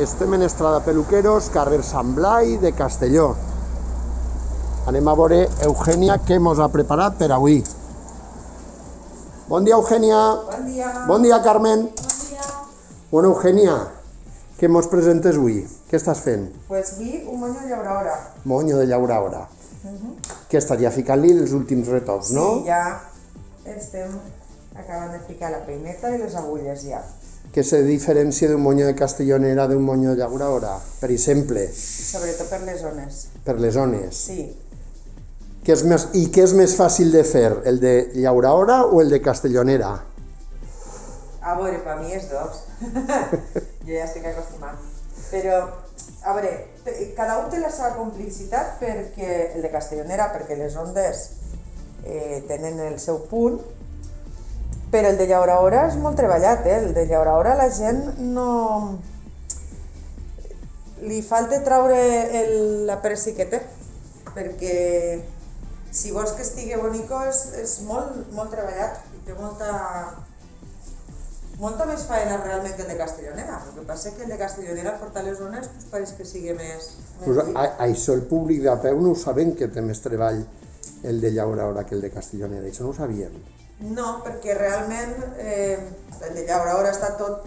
Estem en Estrada Peluqueros, carrer Sant Blai de Castelló. Anem a veure Eugènia què mos ha preparat per avui. Bon dia, Eugènia. Bon dia. Bon dia, Carmen. Bon dia. Bueno, Eugènia, què mos presentes avui? Què estàs fent? Pues vi un moño llauraora. Monyo de llaura hora. Que estaria ficant-li els últims retocs, no? Sí, ja estem acabant de ficar la peineta i les agulles ja. Que se diferència d'un monyo de castellonera d'un monyo de llaura hora? Per exemple, Sobretot per les zones. per les zones. Sí. Què és més, I què és més fàcil de fer, el de llaura hora o el de castellonera? A veure, per mi és dos. jo ja estic acostumat. Però, a veure, cada un té la seva complicitat perquè el de Castellonera, perquè les ondes eh, tenen el seu punt, però el de llauraora és molt treballat, eh? El de llauraora la gent no... Li falta traure el, la pressa que té, perquè si vols que estigui bonico és, és molt, molt treballat i té molta, molta més faena realment que el de Castellonera. El que passa és que el de Castellonera, al portar les zones, pues, pareix que sigui més... més Pues a, això el públic de peu no ho saben que té més treball el de llaura hora que el de castellonera, això no ho sabien. No, perquè realment eh, el de Llauraora està tot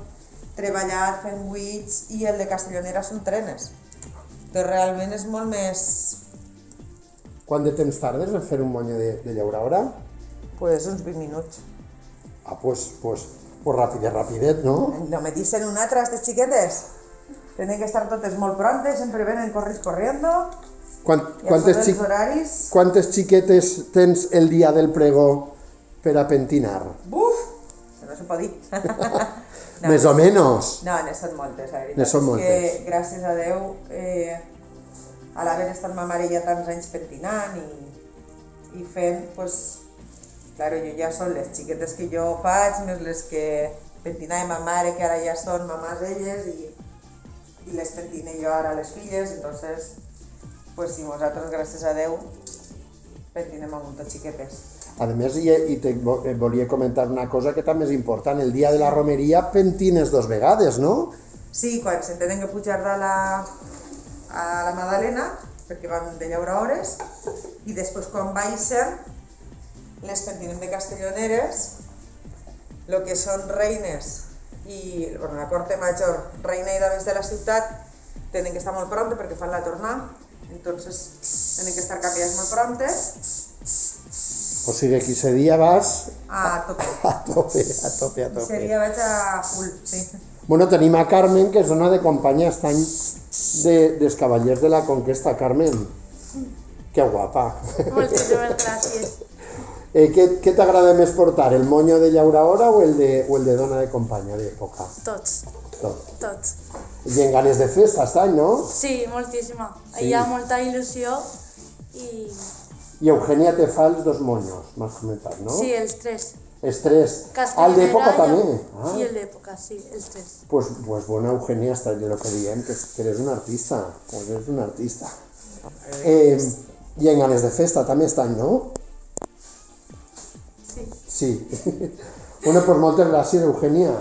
treballat, fent buits, i el de Castellonera són trenes. Però realment és molt més... Quant de temps tardes en fer un monyo de, de llaura hora? pues, uns 20 minuts. Ah, pues, pues, pues rapidet, rapidet, no? No me dicen un altre, aquestes xiquetes. Tenen que estar totes molt prontes, sempre venen corris corriendo. Quan, I quantes, xic, horaris... quantes xiquetes tens el dia del pregó per a pentinar? Buf! Això no s'ho pot dir. No. Més o menys. No, ne són moltes, la veritat. Són moltes. Que, gràcies a Déu, eh, a l'haver estat ma mare ja tants anys pentinant i, i fent, pues, claro, jo ja són les xiquetes que jo faig, més les que pentinava ma mare, que ara ja són mamàs elles, i, i les pentine jo ara a les filles, entonces, pues si nosaltres, gràcies a Déu, pentinem a moltes xiquetes. A més, i, i te eh, volia comentar una cosa que també és important. El dia de la romeria pentines dos vegades, no? Sí, quan se tenen que pujar de la, a la Madalena, perquè van de llaura hores, i després quan baixen, les pentinem de castelloneres, el que són reines i bueno, la corte major, reina i dames de la ciutat, tenen que estar molt pronte perquè fan la tornada, entonces tenen que estar canviats molt pronte, O sigui, que ese dia vas a tope. a tope, a tope, a tope. Seria vaig a full, sí. Bueno, tenim a Carmen, que és dona de companya estany de, dels Cavallers de la Conquesta. Carmen, que guapa. Moltíssimes gràcies. Eh, què què t'agrada més portar, el moño de llaura hora o el de, o el de dona de companya d'època? Tots, Tot. tots. I en ganes de festa estany, no? Sí, moltíssima. Sí. Hi ha molta il·lusió i... I Eugènia te fa els dos moños, m'has comentat, no? Sí, els tres. Els tres. Ah, el Castellonera d'època i- també. Ah, I el d'època, sí, els tres. pues, pues bona Eugènia, està de lo que diem, que, que eres una artista. Pues eres una artista. Eh, I en ganes de festa també estan, no? Sí. Sí. bueno, pues moltes gràcies, Eugènia.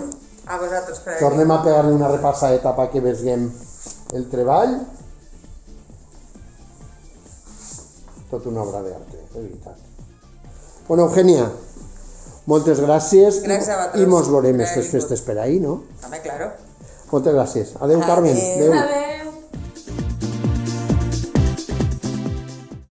A vosaltres Tornem a pegar-li una repassadeta perquè veiem el treball. Tot una obra d'arte, de veritat. Bueno, Eugènia, moltes gràcies Gràcies a i, vosaltres i mos veurem per aquestes haver vingut. festes per ahir, no? També, claro. Moltes gràcies. Adéu, Carmen. Adéu. Adéu. Adéu.